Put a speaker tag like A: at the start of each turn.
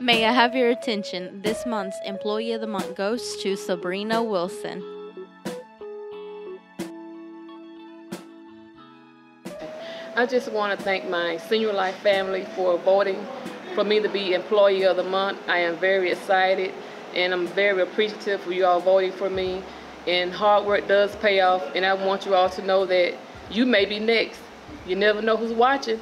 A: May I have your attention? This month's Employee of the Month goes to Subrina Wilson.
B: I just want to thank my Senior Life family for voting for me to be Employee of the Month. I am very excited and I'm very appreciative for you all voting for me. And hard work does pay off, and I want you all to know that you may be next. You never know who's watching.